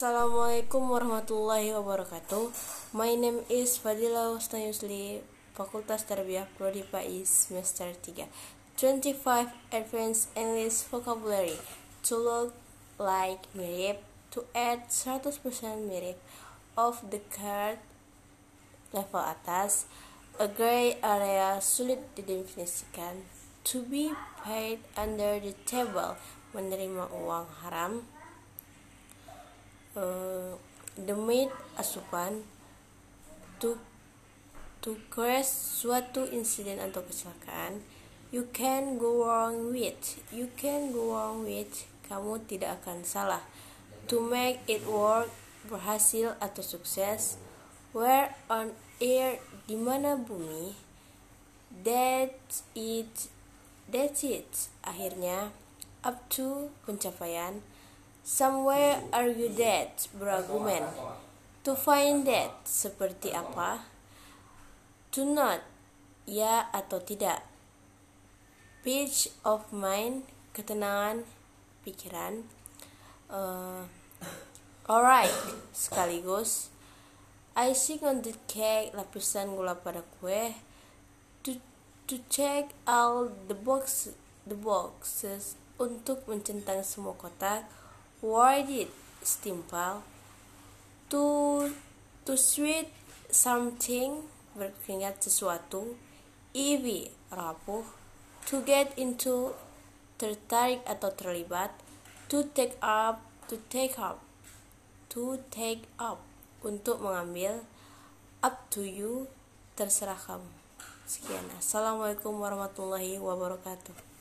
Assalamualaikum warahmatullahi wabarakatuh. My name is Fadila Husnayusli, Fakultas Tarbiyah Prodi PAI semester 3. 25 Advanced English Vocabulary to look like mirip to add 100% mirip of the card level atas a gray area sulit didefinisikan to be paid under the table menerima uang haram uh, the meat asupan to to crash suatu insiden atau kecelakaan you can go wrong with you can go wrong with kamu tidak akan salah. To make it work berhasil atau sukses where on air di mana bumi that it that's it. Akhirnya up to pencapaian Somewhere argue that berargumen. To find that seperti apa? To not ya atau tidak. Peace of mind ketenangan pikiran. Uh, alright sekaligus. Icing on the cake lapisan gula pada kue. To to check all the box the boxes untuk mencentang semua kotak why did setimpal to to sweet something berkeringat sesuatu ev rapuh to get into tertarik atau terlibat to take up to take up to take up untuk mengambil up to you terserah kamu. Sekian. Assalamualaikum warahmatullahi wabarakatuh